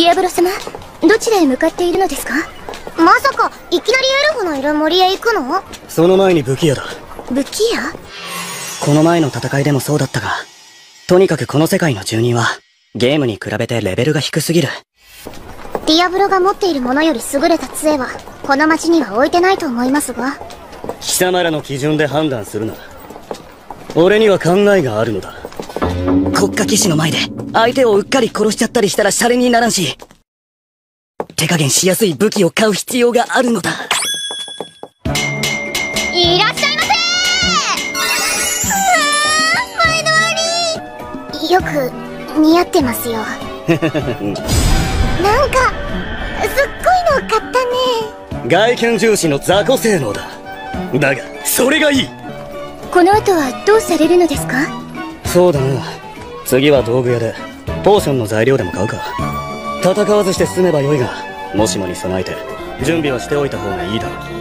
ディアブロ様どちらへ向かっているのですか？まさかいきなりエルフのいる森へ行くの？その前に武器屋だ。武器屋？この前の戦いでもそうだったがとにかくこの世界の住人はゲームに比べてレベルが低すぎる。ディアブロが持っているものより優れた杖はこの町には置いてないと思いますが。貴様らの基準で判断するな俺には考えがあるのだ国家騎士の前で相手をうっかり殺しちゃったりしたらシャレにならんし手加減しやすい武器を買う必要があるのだ。いらっしゃいませうわ前のり。よく似合ってますよ。なんかすっごいの買ったね。外見重視の雑魚性能だ。だがそれがいい。この後はどうされるのですか？そうだな。次は道具屋でポーションの材料でも買うか。戦わずして済めばよいがもしもに備えて準備はしておいた方がいいだろう。